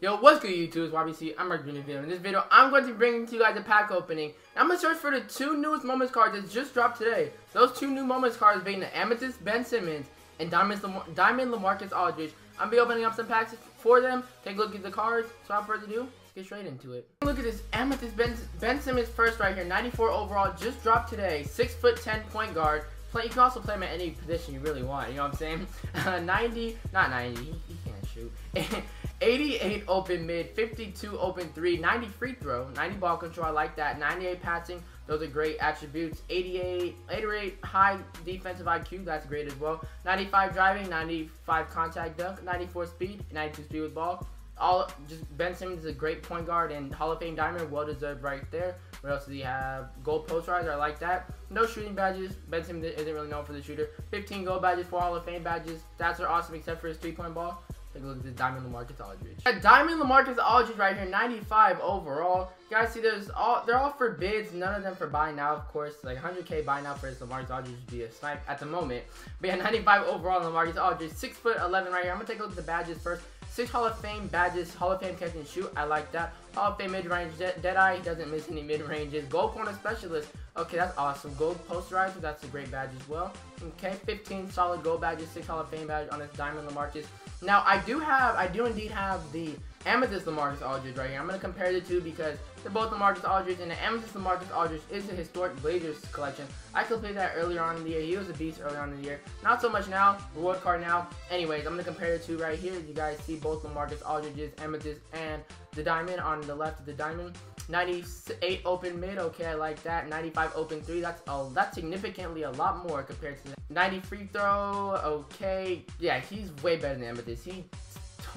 Yo, what's good YouTube? It's YBC. I'm Mark. Video. In this video, I'm going to be bringing to you guys a pack opening. I'm going to search for the two newest Moments cards that just dropped today. Those two new Moments cards being the Amethyst Ben Simmons and Diamond, Lam Diamond LaMarcus Aldridge. I'm going to be opening up some packs for them. Take a look at the cards. So without further ado, let's get straight into it. Look at this Amethyst Ben, ben Simmons first right here. 94 overall. Just dropped today. 6 foot 10 point guard. Play, you can also play him at any position you really want. You know what I'm saying? Uh, 90, not 90. He, he can't shoot. 88 open mid, 52 open three, 90 free throw, 90 ball control. I like that. 98 passing. Those are great attributes. 88, 88 high defensive IQ. That's great as well. 95 driving, 95 contact dunk, 94 speed, 92 speed with ball. All just Ben Simmons is a great point guard and Hall of Fame diamond, well deserved right there. What else does he have? Gold posterizer, I like that. No shooting badges. Ben Simmons isn't really known for the shooter. 15 gold badges, 4 Hall of Fame badges. Stats are awesome except for his three point ball. Take a look at this Diamond LaMarcus Aldridge. A Diamond LaMarcus Aldridge right here, 95 overall. You guys see, there's all they're all for bids. None of them for buy now, of course. Like 100k buy now for this LaMarcus Aldridge would be a snipe at the moment. But yeah, 95 overall LaMarcus Aldridge, six foot 11 right here. I'm gonna take a look at the badges first. Six Hall of Fame badges, Hall of Fame catch and shoot. I like that. Hall of Fame mid-range Deadeye. He doesn't miss any mid-ranges. Gold corner specialist. Okay, that's awesome. Gold posterizer. That's a great badge as well. Okay, 15 solid gold badges, six Hall of Fame badge on this Diamond LaMarcus. Now, I do have, I do indeed have the Amethyst LaMarcus Aldridge right here. I'm going to compare the two because they're both LaMarcus Aldridge, and the Amethyst LaMarcus Aldridge is a historic Blazers collection. I completed that earlier on in the year. He was a beast earlier on in the year. Not so much now. Reward card now. Anyways, I'm going to compare the two right here. You guys see both LaMarcus Aldridge's Amethyst and the Diamond on the left of the Diamond. 98 open mid, okay, I like that. 95 open three, that's a, that's significantly a lot more compared to 90 free throw, okay. Yeah, he's way better than Amethyst. He,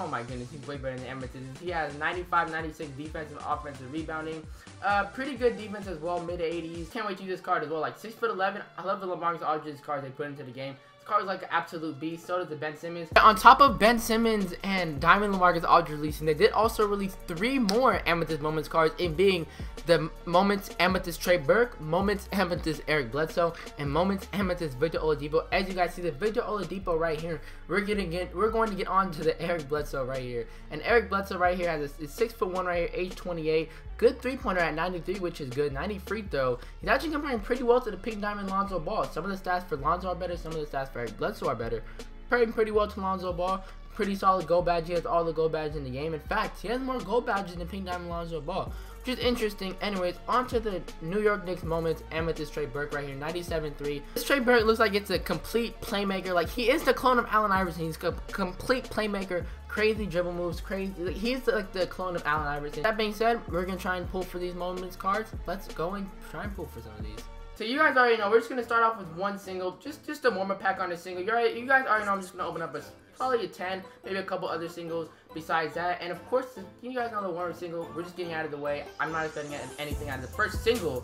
oh my goodness, he's way better than Amethyst. He has 95, 96 defensive, offensive rebounding. Uh, pretty good defense as well, mid 80s. Can't wait to use this card as well. Like 6 foot 11. I love the LaMarcus Aldridge cards they put into the game. This card is like an absolute beast. So does the Ben Simmons. On top of Ben Simmons and Diamond LaMarcus Aldridge releasing, they did also release three more Amethyst Moments cards, in being the Moments Amethyst Trey Burke, Moments Amethyst Eric Bledsoe, and Moments Amethyst Victor Oladipo. As you guys see, the Victor Oladipo right here, we're getting it. We're going to get on to the Eric Bledsoe right here, and Eric Bledsoe right here has a, six foot one right here, age 28, good three pointer at 93, which is good. 90 free throw. He's actually comparing pretty well to the Pink Diamond Lonzo Ball. Some of the stats for Lonzo are better, some of the stats for Eric Bledsoe are better. Pairing pretty well to Lonzo Ball. Pretty solid gold badge. He has all the gold badges in the game. In fact, he has more gold badges than Pink Diamond Lonzo Ball. Is interesting. Anyways, on to the New York Knicks moments Amethyst Trey Burke right here, 97-3. This Trey Burke looks like it's a complete playmaker. Like, he is the clone of Allen Iverson. He's a complete playmaker. Crazy dribble moves, crazy. He's like the clone of Allen Iverson. That being said, we're going to try and pull for these moments cards. Let's go and try and pull for some of these. So you guys already know, we're just going to start off with one single, just just a warm-up pack on a single. You, already, you guys already know I'm just going to open up a, probably a 10, maybe a couple other singles besides that. And of course, you guys know the warm-up single, we're just getting out of the way. I'm not expecting anything out of the first single.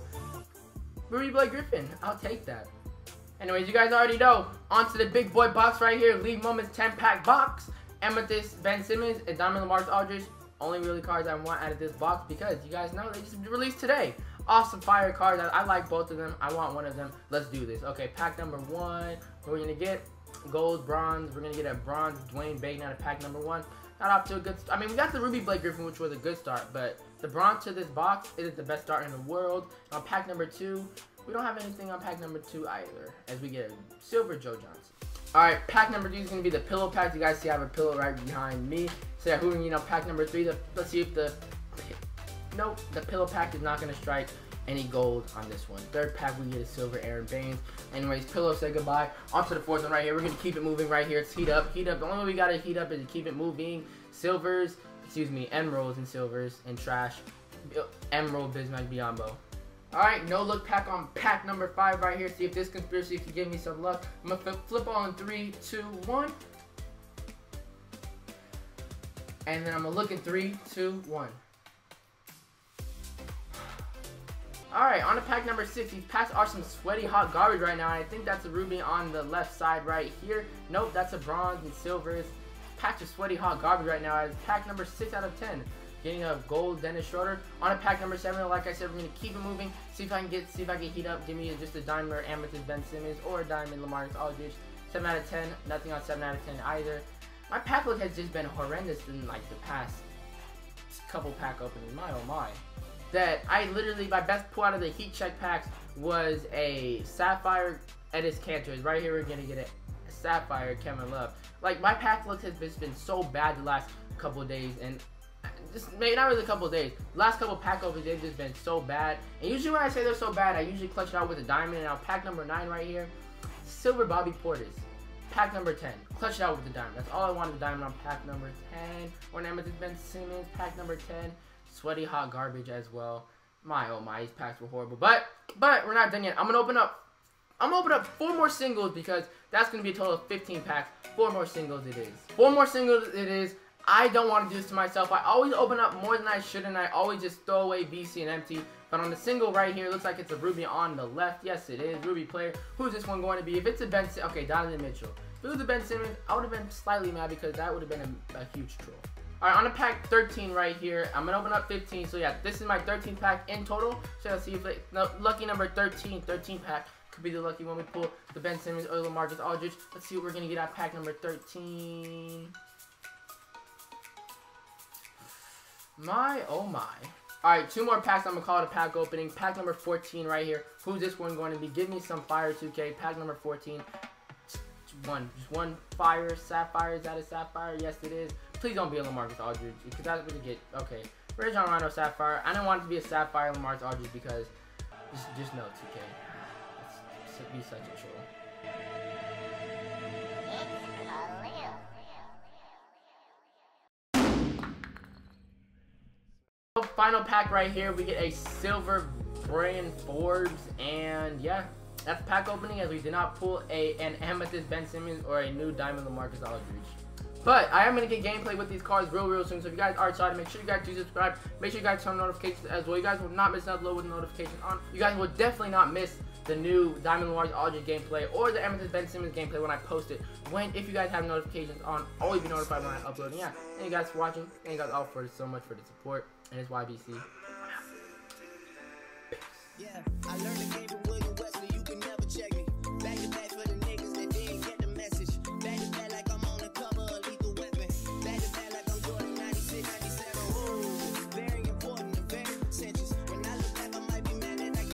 Ruby Blake Griffin, I'll take that. Anyways, you guys already know, onto the big boy box right here, League Moments 10-pack box. Amethyst, Ben Simmons, and Diamond LaMarcus Aldridge. Only really cards I want out of this box because you guys know they just released today awesome fire cards. I, I, like both of them. I want one of them. Let's do this. Okay, pack number one. We're going to get gold, bronze. We're going to get a bronze Dwayne Bacon out of pack number one. Not off to a good I mean, we got the Ruby Blake Griffin, which was a good start, but the bronze to this box isn't the best start in the world. On pack number two, we don't have anything on pack number two either, as we get a silver Joe Johnson. Alright, pack number two is going to be the pillow pack. You guys see I have a pillow right behind me. So yeah, who you know, pack number three. The, let's see if the Nope, the pillow pack is not going to strike any gold on this one. Third pack, we get a silver Aron Baynes. Anyways, Pillow said goodbye. On to the fourth one right here. We're going to keep it moving right here. It's heat up. Heat up. The only way we got to heat up is to keep it moving. Silvers, excuse me, emeralds and silvers and trash. Emerald Bismack Biyombo. Alright, no look pack on pack number five right here. See if this conspiracy can give me some luck. I'm going to flip on three, two, one. And then I'm going to look in three, two, one. Alright, on to pack number six. These packs are some sweaty hot garbage right now. I think that's a ruby on the left side right here. Nope, that's a bronze and silvers. Packs of sweaty hot garbage right now as pack number six out of ten. Getting a gold Dennis Schroeder. On a pack number seven, like I said, we're gonna keep it moving. See if I can get, see if I can heat up. Give me just a diamond or amethyst Ben Simmons or a diamond LaMarcus Aldridge. Seven out of ten. Nothing on seven out of ten either. My pack look has just been horrendous in like the past couple pack openings. My oh my. That I literally, my best pull out of the heat check packs was a Sapphire Enes Kanter. Right here, we're to get a Sapphire Kevin Love. Like, my pack look has just been so bad the last couple days, and just maybe not really a couple days. Last couple pack openings, they've just been so bad. And usually when I say they're so bad, I usually clutch it out with a diamond. And I'll pack number 9 right here, Silver Bobby Portis. Pack number 10. Clutch it out with the diamond. That's all I wanted the diamond on pack number 10. Or Ben Simmons, pack number 10. Sweaty hot garbage as well. My oh my, these packs were horrible. But but we're not done yet. I'm gonna open up I'm gonna open up four more singles because that's gonna be a total of 15 packs. Four more singles it is. Four more singles it is. I don't want to do this to myself. I always open up more than I should, and I always just throw away VC and empty. But on the single right here, looks like it's a Ruby on the left. Yes, it is. Ruby player. Who's this one going to be? If it's a Ben... Okay, Donovan Mitchell. If it was a Ben Simmons, I would have been slightly mad because that would have been a, a huge troll. Alright, on a pack 13 right here, I'm to open up 15. So yeah, this is my 13th pack in total. So let's see if it, no, lucky number 13, 13 pack could be the lucky one we pull the Ben Simmons or LaMarcus Aldridge. Let's see what we're to get out pack number 13. My, oh my. Alright, two more packs. I'm to call it a pack opening. Pack number 14 right here. Who's this one going to be? Give me some fire 2K. Pack number 14 one, just one fire, sapphire. Is that a sapphire? Yes, it is. Please don't be a Lamarcus Aldridge because that's you get. Okay, Rajon Rondo sapphire. I don't want it to be a sapphire Lamarcus Aldridge because just just no 2K. It's, be such a troll. Final pack right here, we get a silver Bryn Forbes, and yeah, that's pack opening as we did not pull a an Amethyst Ben Simmons or a new Diamond LaMarcus Aldridge. But I am going to get gameplay with these cards real, real soon. So if you guys are excited, make sure you guys do subscribe. Make sure you guys turn on notifications as well. You guys will not miss an upload with notifications on. You guys will definitely not miss the new Diamond LaMarcus Aldridge gameplay or the Amethyst Ben Simmons gameplay when I post it. When, if you guys have notifications on, always be notified when I upload. And yeah, thank you guys for watching. Thank you guys all for so much for the support. And it's YBC. Yeah, I learned the game